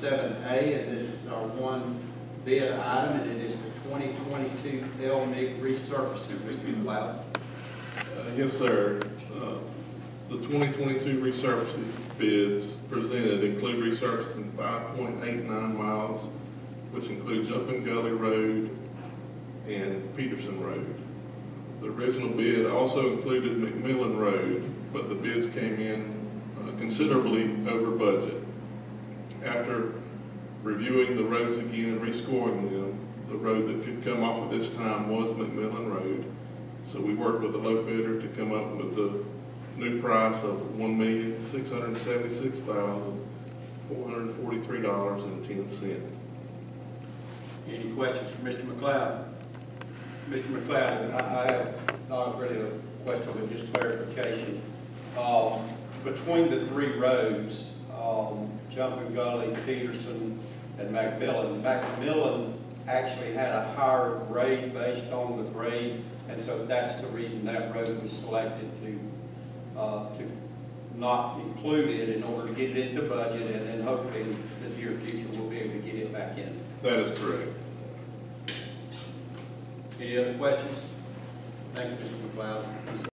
seven A, and this is our one bid item, and it is the twenty twenty-two LMIG resurfacing. Mr. Uh, Yes, sir. Uh, The 2022 resurfacing bids presented include resurfacing 5.89 miles, which includes Jumping Gully Road and Peterson Road. The original bid also included McMillan Road, but the bids came in uh, considerably over budget. After reviewing the roads again and rescoring them, the road that could come off at this time was McMillan Road. So we worked with the low bidder to come up with the new price of one million, six hundred seventy-six thousand, four hundred forty-three dollars and ten. Any questions for Mr. McLeod? Mr. McLeod, I I have not really a question, but just clarification. Um, Between the three roads, um, Jumping Gully, Peterson, and McMillan, McMillan actually had a higher grade based on the grade, and so that's the reason that road was selected to, uh, to not include it in order to get it into budget, and then hopefully in the near future, we'll be able to get it back in. That is correct. any other questions? Thank you, Mr. McLeod.